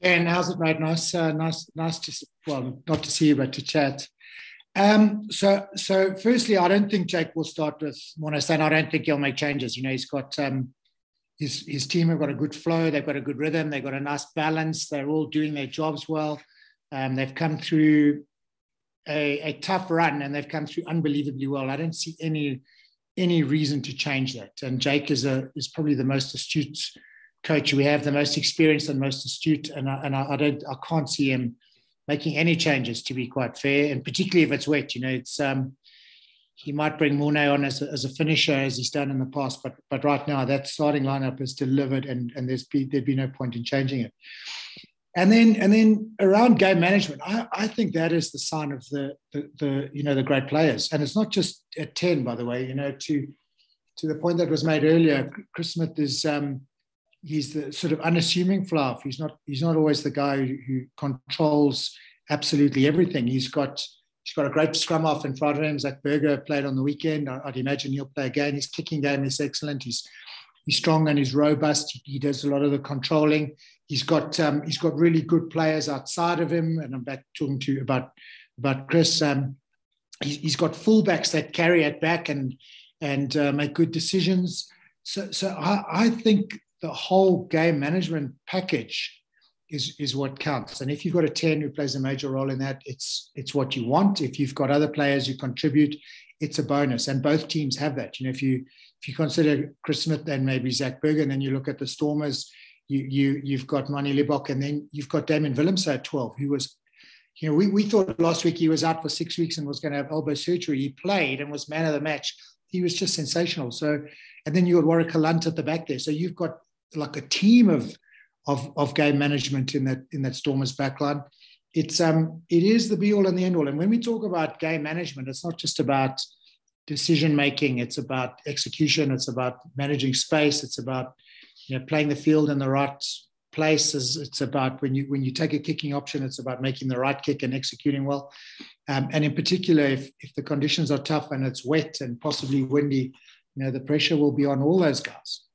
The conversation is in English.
And how's it, mate? Nice, uh, nice, nice to well, not to see you, but to chat. Um, so, so firstly, I don't think Jake will start with Morne Steyn. I don't think he'll make changes. You know, he's got um, his his team have got a good flow. They've got a good rhythm. They've got a nice balance. They're all doing their jobs well. Um, they've come through a, a tough run and they've come through unbelievably well. I don't see any any reason to change that. And Jake is a is probably the most astute coach we have, the most experienced and most astute. And I, and I, I don't I can't see him making any changes to be quite fair, and particularly if it's wet. You know, it's um, he might bring Morne on as a, as a finisher as he's done in the past, but but right now that starting lineup is delivered, and and there's be, there'd be no point in changing it. And then and then around game management, I, I think that is the sign of the, the the you know the great players, and it's not just at ten, by the way. You know, to to the point that was made earlier, Chris Smith is um, he's the sort of unassuming fluff. He's not he's not always the guy who, controls absolutely everything. He's got he's got a great scrum off in front of him. Zak Burger played on the weekend. I, would imagine he'll play again. His kicking game is excellent. He's he's strong and he's robust. He, does a lot of the controlling. He's got um, he's got really good players outside of him. And I'm back talking to you about about Chris. Um, he's, he's got fullbacks that carry it back and and uh, make good decisions. So so I, I think the whole game management package is is what counts. And if you've got a 10 who plays a major role in that, it's it's what you want. If you've got other players who contribute, it's a bonus. And both teams have that. You know, if you if you consider Chris Smith and maybe Zak Burger, and then you look at the Stormers, you you you've got Manie Libbok, and then you've got Damian Willemse at 12, who was you know, we, we thought last week he was out for six weeks and was going to have elbow surgery. He played and was man of the match. He was just sensational. So, and then you got Warrick Gelant at the back there. So you've got like a team of of, of game management in that in that Stormers backline. It's um it is the be all and the end all. And when we talk about game management, it's not just about decision making. It's about execution. It's about managing space. It's about you know playing the field in the right places. It's about when you when you take a kicking option, it's about making the right kick and executing well. Um, and in particular, if if the conditions are tough and it's wet and possibly windy, you know the pressure will be on all those guys